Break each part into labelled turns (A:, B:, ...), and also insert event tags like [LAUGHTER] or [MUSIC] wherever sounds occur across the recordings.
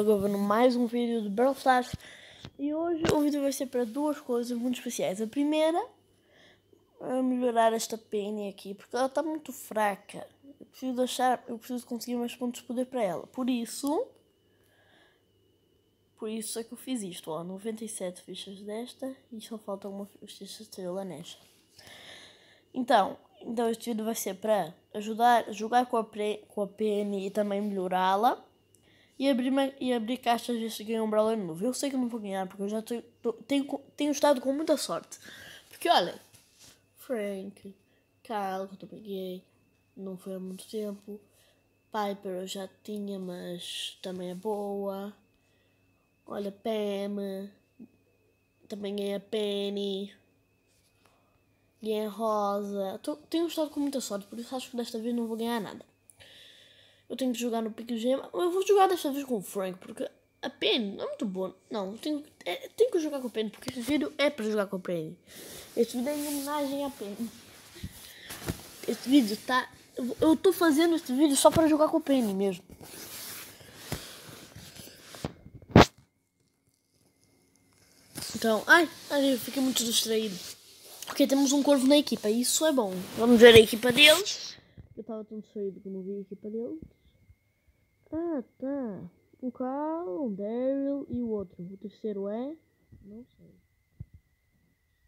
A: gravando mais um vídeo do Brawl Stars e hoje o vídeo vai ser para duas coisas muito especiais. A primeira é melhorar esta Penny aqui porque ela está muito fraca. Eu preciso achar, eu preciso conseguir mais pontos de poder para ela. Por isso, por isso é que eu fiz isto, ó, 97 fichas desta e só falta uma ficha estrela nesta. Então, então este vídeo vai ser para ajudar jogar com a, pre, com a PN e também melhorá-la. E abrir, e abrir caixas vezes que ganhar um brawler novo. Eu sei que não vou ganhar porque eu já tô, tô, tenho, tenho estado com muita sorte. Porque olha, Frank, Carl que eu peguei, não foi há muito tempo. Piper eu já tinha, mas também é boa. Olha, Pam, também ganhei a Penny. Ganhei a Rosa. Tô, tenho estado com muita sorte, por isso acho que desta vez não vou ganhar nada. Eu tenho que jogar no Pique Gema. Eu vou jogar desta vez com o Frank, porque a Penny não é muito boa. Não, tenho, é, tenho que jogar com a Penny, porque este vídeo é para jogar com a Penny. Este vídeo é em homenagem à Penny. Este vídeo tá. Eu estou fazendo este vídeo só para jogar com a Penny mesmo. Então, ai, ai, eu fiquei muito distraído. Porque temos um corvo na equipa, isso é bom. Vamos ver a equipa deles. Eu estava tão distraído que não vi a equipa deles. Ah, tá. O Carl, o Daryl e o outro. O terceiro é. Não sei.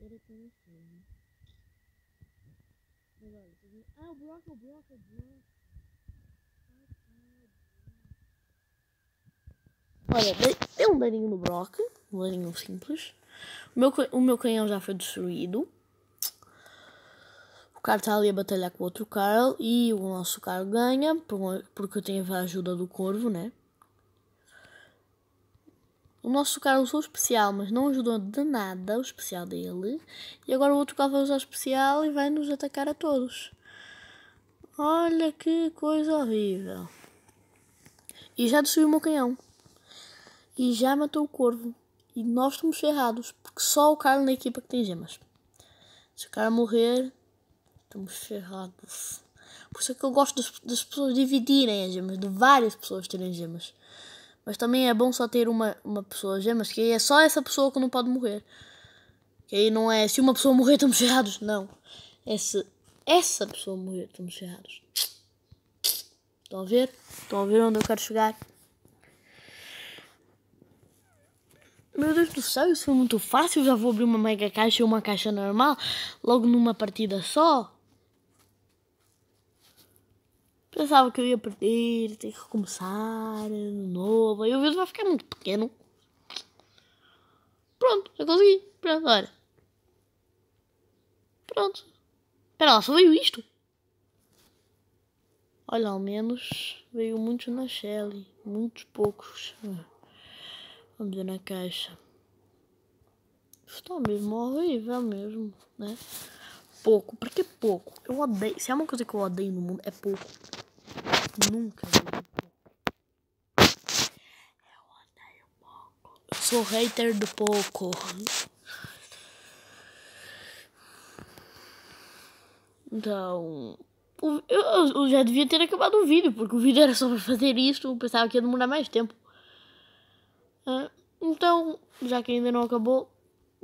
A: O é não sei. Mas olha, ah, o Brock, o Brock, o Brock. Olha, dei um daninho no Brock, um daninho simples. O meu, o meu canhão já foi destruído. Carl está ali a batalhar com o outro Carl e o nosso Carl ganha porque tenho a ajuda do Corvo, né? O nosso Carl usou o especial, mas não ajudou de nada o especial dele. E agora o outro Carl vai usar o especial e vai nos atacar a todos. Olha que coisa horrível. E já destruiu o meu canhão. E já matou o Corvo. E nós estamos ferrados, porque só o Carlos na equipa que tem gemas. Se o cara morrer, estamos ferrados. Por isso é que eu gosto das, das, pessoas dividirem as gemas, de várias pessoas terem gemas. Mas também é bom só ter uma, uma pessoa gemas, que aí é só essa pessoa que não pode morrer. Que aí não é se uma pessoa morrer, estamos ferrados. Não. É se essa pessoa morrer, estamos ferrados. Estão a ver? Estão a ver onde eu quero chegar? Meu Deus do céu, isso foi muito fácil. Eu já vou abrir uma mega caixa e uma caixa normal logo numa partida só. Pensava que eu ia perder, ter que recomeçar de novo. Aí o vídeo vai ficar muito pequeno. Pronto, já consegui. Pronto, olha. Pronto. Espera lá, só veio isto? Olha, ao menos veio muitos na Shelly. Muitos poucos. Vamos ver na caixa. Está mesmo horrível mesmo, né? Pouco. Por que pouco? Eu odeio. Se é uma coisa que eu odeio no mundo, é pouco. Nunca pouco. Eu odeio pouco. Eu sou hater do pouco. Então. Eu, eu já devia ter acabado o vídeo, porque o vídeo era só para fazer isso. Eu pensava que ia demorar mais tempo. Uh, então, já que ainda não acabou,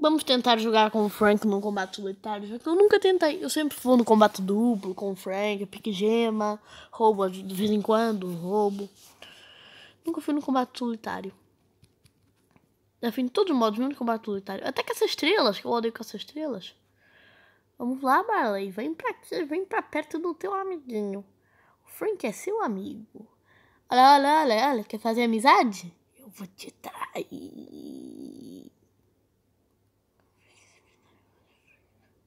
A: vamos tentar jogar com o Frank num combate solitário. Eu nunca tentei. Eu sempre vou no combate duplo com o Frank, pique gema, roubo de vez em quando, roubo. Nunca fui no combate solitário. Afim de todos os modos, mesmo no combate solitário. Até com essas estrelas, que eu odeio com essas estrelas. Vamos lá, Marley. Vem pra, vem pra perto do teu amiguinho. O Frank é seu amigo. Olha, olha, olha, olha. Quer fazer amizade? vou te trair.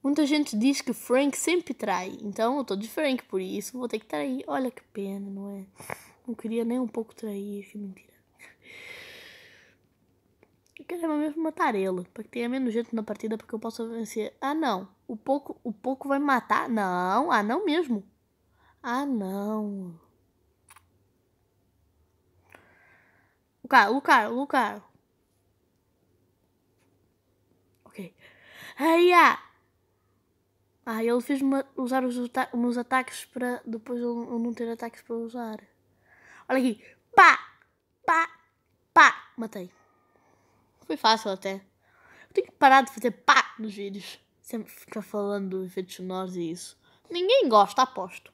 A: Muita gente diz que Frank sempre trai, então eu tô de Frank, por isso vou ter que trair. Olha que pena, não é? Não queria nem um pouco trair, que mentira. Eu quero mesmo matar ele, para que tenha menos gente na partida, para que eu possa vencer. Ah, não. O pouco, o pouco vai matar? Não. Ah, não mesmo. Ah, não. Cara, o cara. Ok. Aí, ah. Ah, ele fez usar os, meus ataques para depois eu, não ter ataques para usar. Olha aqui. Pá! Pá! Matei. Foi fácil até. Eu tenho que parar de fazer pá nos vídeos. Sempre ficar falando efeitos sonoros e isso. Ninguém gosta, aposto.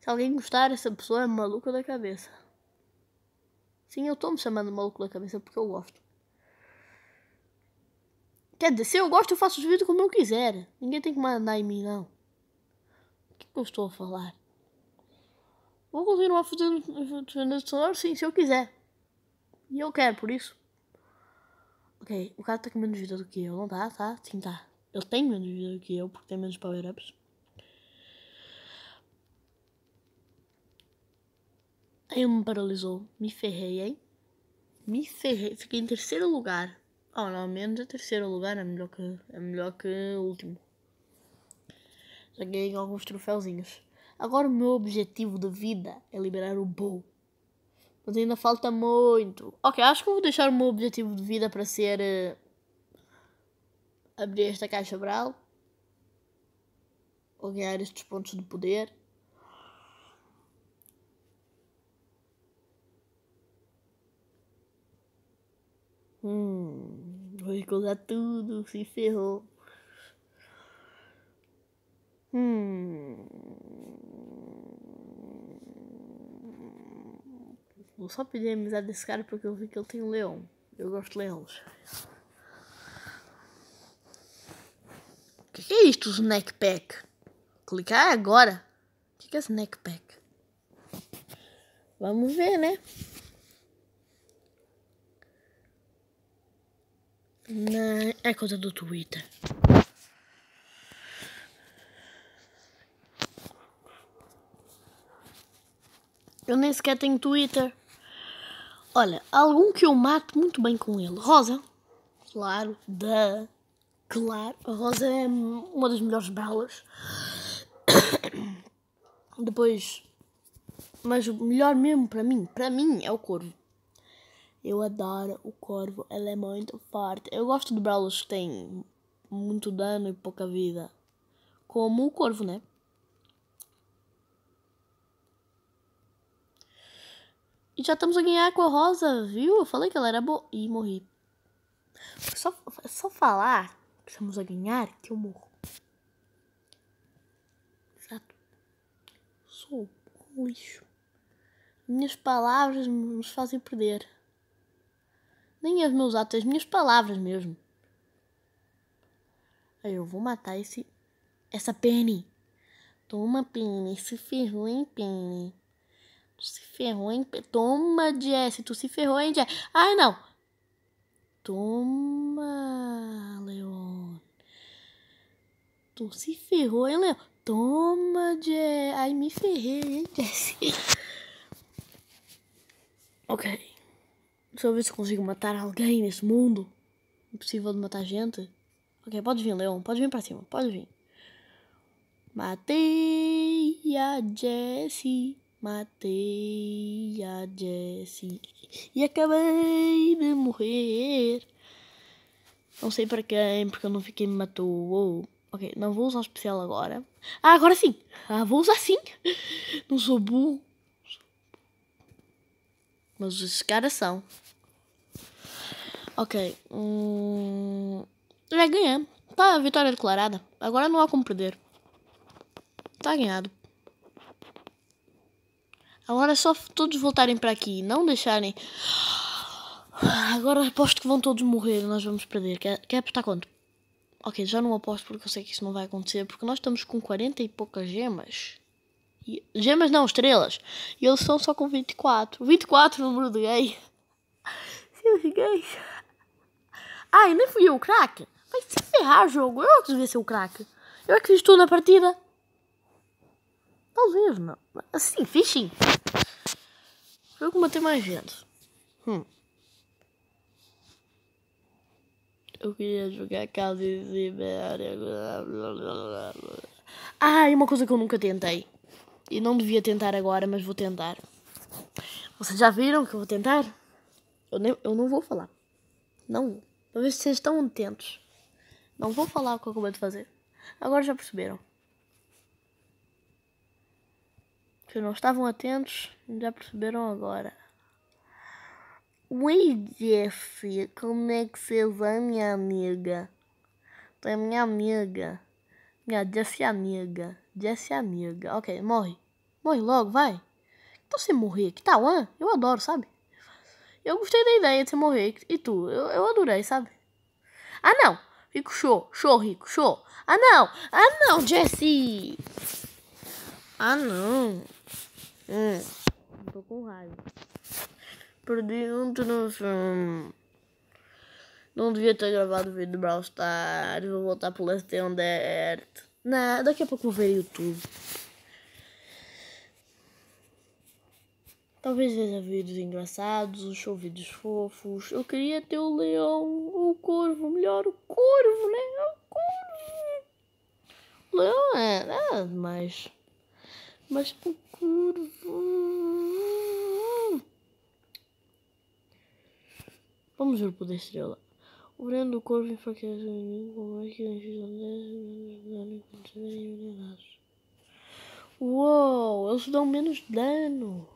A: Se alguém gostar, essa pessoa é maluca da cabeça. Sim, eu estou me chamando maluco da cabeça porque eu gosto. Quer dizer, se eu gosto, eu faço os vídeos como eu quiser. Ninguém tem que mandar em mim, não. O que, que eu estou a falar? Vou continuar fazendo sonoros, sim, se eu quiser. E eu quero, por isso. Ok, o cara tá com menos vida do que eu, não tá? Tá? Sim, tá. Ele tem menos vida do que eu, porque tem menos power-ups. Aí me paralisou. Me ferrei, hein? Me ferrei. Fiquei em terceiro lugar. Oh, não, menos a terceiro lugar é melhor que, é melhor que o último. Já ganhei alguns troféuzinhos. Agora o meu objetivo de vida é liberar o Bow. Mas ainda falta muito. Ok, acho que vou deixar o meu objetivo de vida para ser... Uh, abrir esta caixa bral. Ou ganhar estes pontos de poder. Recusar tudo, se ferrou. Hum. Vou só pedir a amizade desse cara porque eu vi que ele tem um leão. Eu gosto de leões. O que, que é isto, snack pack? Clicar agora. O que, que é snack pack? Vamos ver, né? Na... É coisa do Twitter. Eu nem sequer tenho Twitter. Olha, algum que eu mato muito bem com ele. Rosa. Claro, da. Claro, a Rosa é uma das melhores belas. [COUGHS] Depois. Mas o melhor mesmo para mim, para mim, é o Corvo. Eu adoro o Corvo, ele é muito forte. Eu gosto de Brawlers que têm muito dano e pouca vida. Como o Corvo, né? E já estamos a ganhar com a Rosa, viu? Eu falei que ela era boa. E morri. Só, só falar que estamos a ganhar que eu morro. Exato. Sou um lixo. Minhas palavras nos fazem perder. Nem os meus atos, as minhas palavras mesmo. Aí eu vou matar esse. Essa Penny. Toma, Penny. Se ferrou, hein, Penny. Tu se ferrou, hein? Toma, Jess. Tu se ferrou, hein, Jess? Ai, não. Toma, Leon. Tu se ferrou, hein, Leon? Toma, Jess. Ai, me ferrei, hein, Jess? [LAUGHS] ok. Deixa eu ver se consigo matar alguém nesse mundo. Impossível de matar gente. Ok, pode vir, Leon. Pode vir pra cima. Pode vir. Matei a Jessie. Matei a Jessie. E acabei de morrer. Não sei para quem, porque eu não fiquei me matou. Ok, não vou usar o especial agora. Ah, agora sim. Ah, vou usar sim. Não sou burro. Mas esses caras são. Ok. Hum... Já ganhamos. Tá, vitória declarada. Agora não há como perder. Tá ganhado. Agora é só todos voltarem para aqui não deixarem. Agora aposto que vão todos morrer nós vamos perder. Quer, quer apostar quanto? Ok, já não aposto porque eu sei que isso não vai acontecer. Porque nós estamos com 40 e poucas gemas. E, gemas não, estrelas. E eles são só com 24. 24 número de gay. [LAUGHS] Seus gays. Ai, nem fui eu o craque. Vai se ferrar, jogo. Eu é que devia ser o craque. Eu é que fiz tudo na partida. Talvez, não. Assim, fiz sim. Foi como ter mais gente. Hum. Eu queria jogar Casa Sibéria. Ah, e uma coisa que eu nunca tentei. E não devia tentar agora, mas vou tentar. Vocês já viram que eu vou tentar? Eu, nem, eu não vou falar. Não. Para ver se vocês estão atentos. Não vou falar o que eu acabei de fazer. Agora já perceberam. Se não estavam atentos, já perceberam agora. Oi, Jeff. Como é que você vai, minha amiga? Tu é minha amiga. Minha Jessie amiga. Jessie amiga. Ok, morre. Morre logo, vai. Então você morrer, que tal, hã? Eu adoro, sabe? Eu gostei da ideia de você morrer. E tu? Eu, eu adorei, sabe? Ah, não. Rico, show. Show, Rico, show. Ah, não. Ah, não, Jesse. Ah, não. Hum. Tô com raiva. Perdi um no Não devia ter gravado o vídeo do Brawl Stars. Vou voltar pro Let's Stay Dirt. Nah, daqui a pouco vou ver YouTube. Talvez veja vídeos engraçados, ou vídeos fofos. Eu queria ter o leão, o corvo, melhor o corvo, né? O corvo. O leão é, é mais. Mas o corvo. Vamos ver o poder estrela. O veneno do corvo enfraquece o inimigo com mais que enriquecem Uou, eles dão menos dano.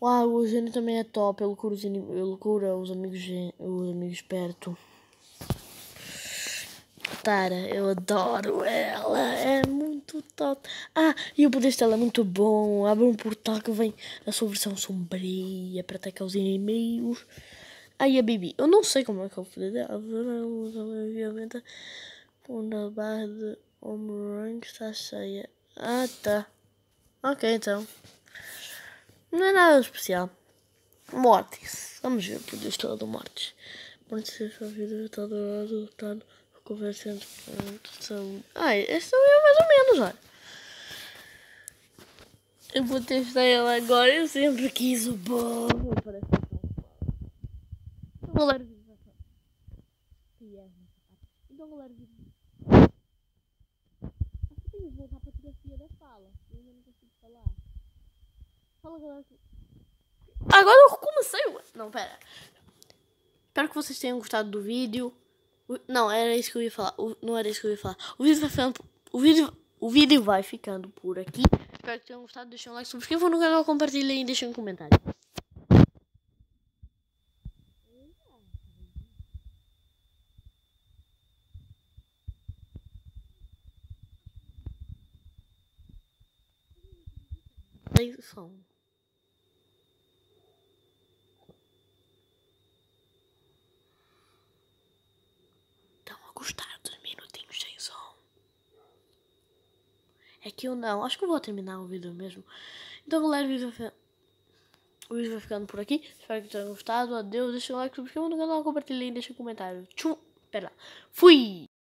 A: Uau, o Eugênio também é top. Ele cura os, ele cura os amigos, os amigos perto. Tara, eu adoro ela. É muito top. Ah, e o poder dela é muito bom. Abre um portal que vem a sua versão sombria para atacar os inimigos. Aí a Bibi. Eu não sei como é que é o poder dela. Obviamente, quando a barra de home está cheia. Ah, tá. Ok, então. Não é nada especial. Mortis. Vamos ver por história do Mortis. Pode ser sua vida está adorado, lutado, conversando com. Ai, esse é mais ou menos, olha. Eu vou testar ela agora, eu sempre quis o bom. Vídeo. Então vídeo. Acho que tenho que voltar para a fotografia da fala. Eu ainda não consigo falar. Fala, galera. Agora eu comecei. Não, pera. Espero que vocês tenham gostado do vídeo. Não, era isso que eu ia falar. Não era isso que eu ia falar. O vídeo vai ficando. O vídeo, o vídeo vai ficando por aqui. Espero que tenham gostado. Deixem um like, subscrevam no canal, compartilhem e deixem um comentário. Som. gostar dos minutinhos sem som. É que eu não. Acho que eu vou terminar o vídeo mesmo. Então, galera, o vídeo vai, o vídeo vai ficando por aqui. Espero que tenham gostado. Adeus. Deixa o like, se inscreva no canal, compartilhem e deixa um comentário. Tchum. Pera lá. Fui!